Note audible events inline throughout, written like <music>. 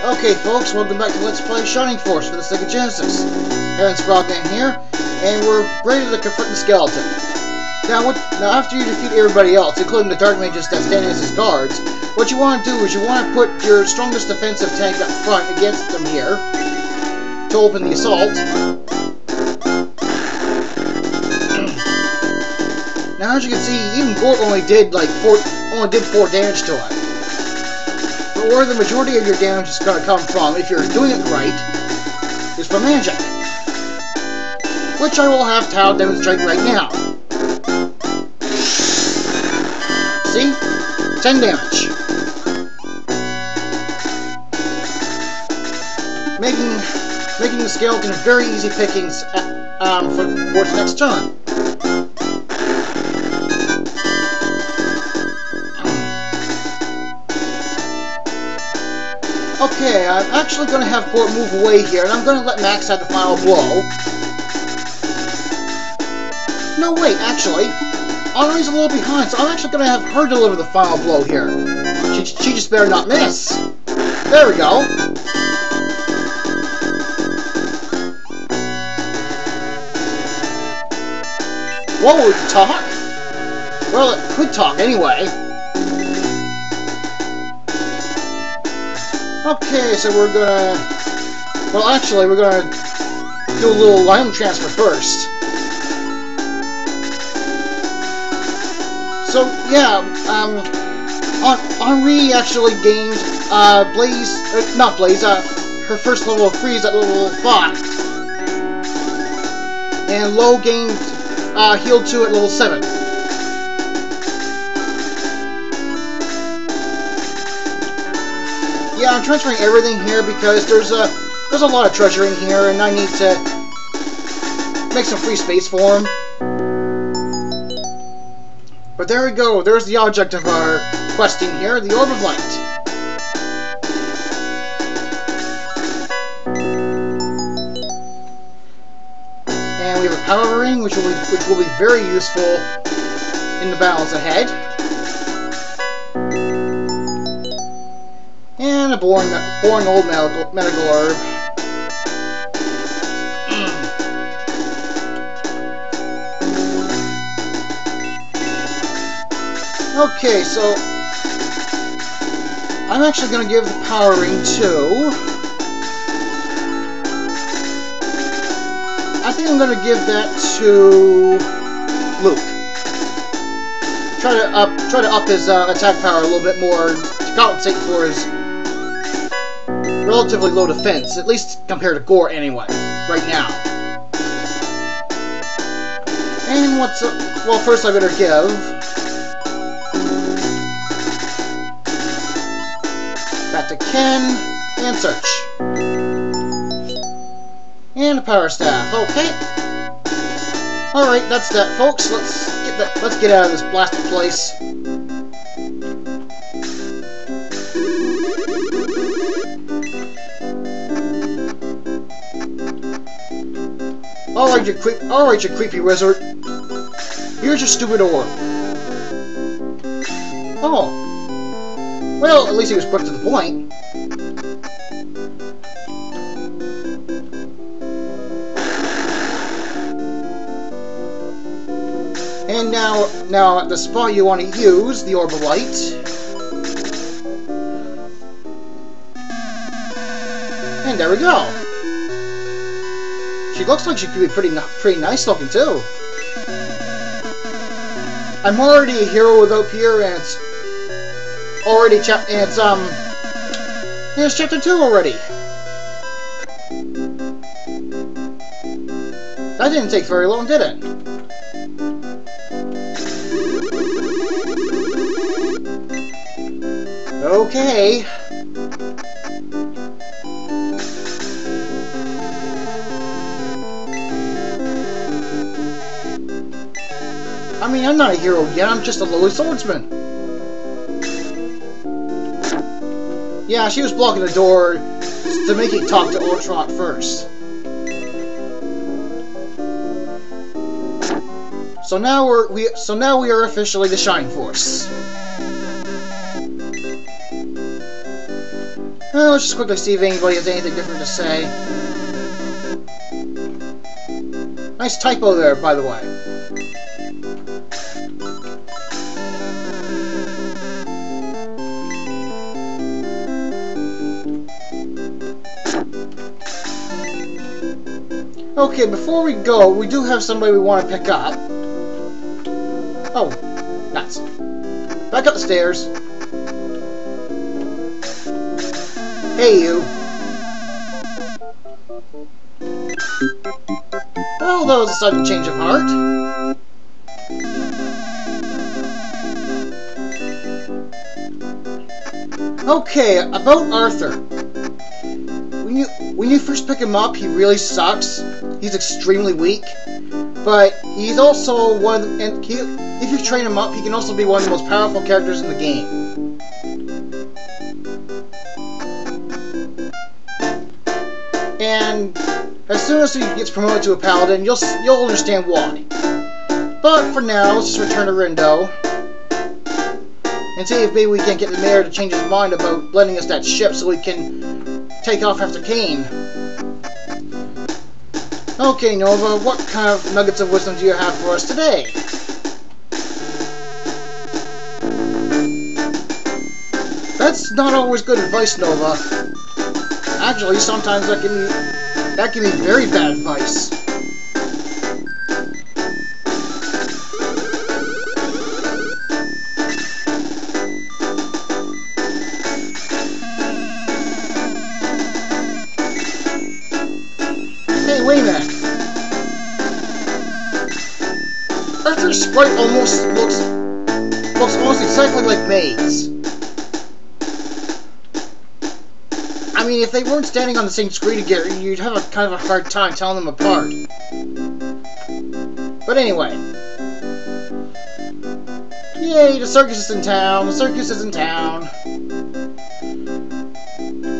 Okay, folks, welcome back to Let's Play Shining Force for the Sega Genesis. Heavens Frogman here, and we're ready to confront the skeleton. Now, what, now, after you defeat everybody else, including the Dark Mages that stand as his guards, what you want to do is you want to put your strongest defensive tank up front against them here to open the assault. <clears throat> Now, as you can see, even Gort only did like four, only did four damage to him. Where the majority of your damage is going to come from, if you're doing it right, is from magic. Which I will have Tao demonstrate right now. See? 10 damage. Making making the skeleton very easy pickings at, um, for Gort's next turn. Okay, I'm actually going to have Gort move away here, and I'm going to let Max have the final blow. No, wait, actually, Henri's a little behind, so I'm actually going to have her deliver the final blow here. She, she just better not miss. There we go. Whoa, talk? Well, it could talk anyway. Okay, so we're gonna... Well, actually, we're gonna do a little line transfer first. So, yeah, um... Henri actually gained, uh, Blaze... Uh, not Blaze, uh, her first level of freeze at level 5. And Lowe gained, uh, healed 2 at level 7. Yeah, I'm transferring everything here because there's a there's a lot of treasure in here, and I need to make some free space for them. But there we go. There's the object of our questing here, the Orb of Light. And we have a power ring, which will be, which will be very useful in the battles ahead. And a boring, boring old medical herb. okay, so I'm actually going to give the power ring to. I think I'm going to give that to Luke. Try to up, try to up his uh, attack power a little bit more to compensate for his relatively low defense, at least compared to Gort anyway, right now. And what's up? Well, first I better give... Back to Ken, and search. And a power staff, okay. Alright, that's that, folks. Let's get that, let's get out of this blasted place. Alright, you creep alright, you creepy wizard. Here's your stupid orb. Oh. Well, at least he was quick to the point. And now, now at the spot you want to use the orb of light. And there we go. She looks like she could be pretty pretty nice looking too. I'm already a hero without Pierre, and it's already chap. It's um, it's chapter two already. That didn't take very long, did it? Okay. I mean, I'm not a hero yet, I'm just a lowly swordsman. Yeah, she was blocking the door to make it talk to Alterone first. So now we're we so now we are officially the Shine Force. Well, let's just quickly see if anybody has anything different to say. Nice typo there, by the way. Okay, before we go, we do have somebody we want to pick up. Oh, nuts. Back up the stairs. Hey, you. Well, that was a sudden change of heart. Okay, about Arthur. When you first pick him up, he really sucks. He's extremely weak, but he's also one. Of the, and he, if you train him up, he can also be one of the most powerful characters in the game. And as soon as he gets promoted to a paladin, you'll you'll understand why. But for now, let's just return to Rindo and see if maybe we can get the mayor to change his mind about lending us that ship so we can take off after Kane. Okay, Nova, what kind of nuggets of wisdom do you have for us today? That's not always good advice, Nova. Actually, sometimes that can be that can be very bad advice. Sprite almost looks looks almost exactly like Mae's. I mean, if they weren't standing on the same screen together, you'd have a kind of a hard time telling them apart. But anyway. Yay, the circus is in town, the circus is in town.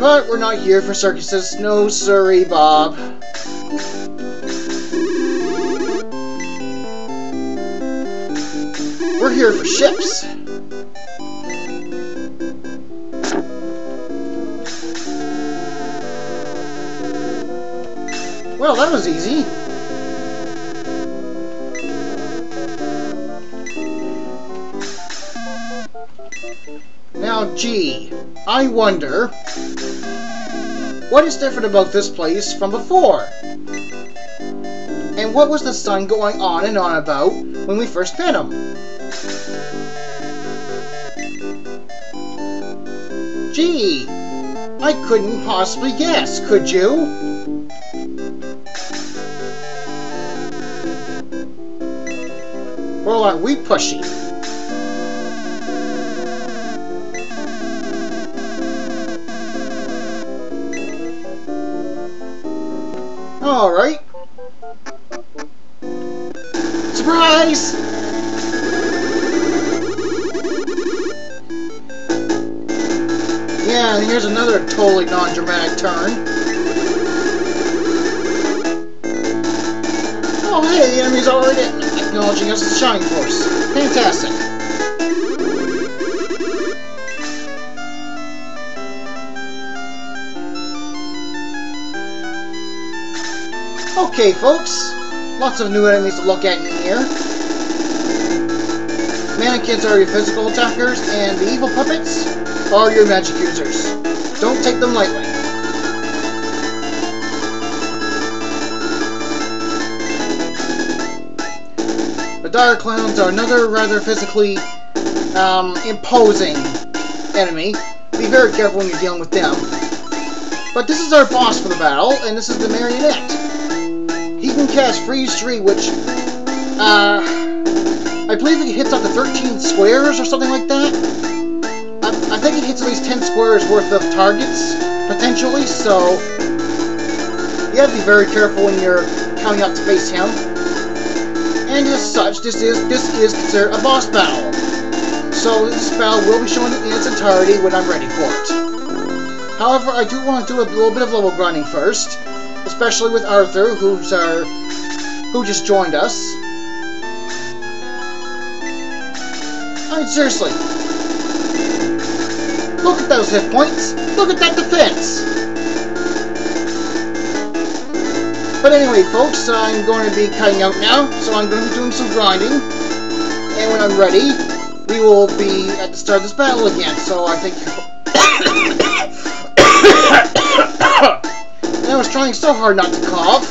But we're not here for circuses, no sorry, Bob. Here for ships. Well, that was easy. Now, gee, I wonder, what is different about this place from before? And what was the son going on and on about when we first met him? Gee, I couldn't possibly guess, could you? Well, aren't we pushy? Alright. Totally non-dramatic turn. Oh hey, the enemy's already acknowledging us as Shining Force. Fantastic. Okay, folks. Lots of new enemies to look at in here. Mannequins are your physical attackers, and the evil puppets are your magic users. Don't take them lightly. The Dire Clowns are another rather physically um, imposing enemy. Be very careful when you're dealing with them. But this is our boss for the battle, and this is the Marionette. He can cast Freeze Tree, which, uh, I believe it hits up to 13 squares or something like that. I, I think it hits at least 10 squares worth of targets, potentially, so you have to be very careful when you're coming up to face him. And as such, this is this is considered a boss battle. So this battle will be shown in its entirety when I'm ready for it. However, I do want to do a little bit of level grinding first, especially with Arthur, who's our who just joined us. I mean, seriously. Look at those hit points. Look at that defense. But anyway, folks, I'm going to be cutting out now, so I'm going to be doing some grinding. And when I'm ready, we will be at the start of this battle again. So I think... I was trying so hard not to cough.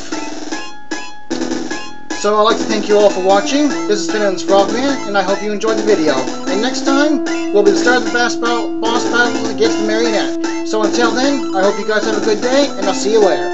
So I'd like to thank you all for watching. This has is Heavens Frogman, and I hope you enjoyed the video. And next time, we'll be the start of the boss battle against the Marionette. So until then, I hope you guys have a good day, and I'll see you later.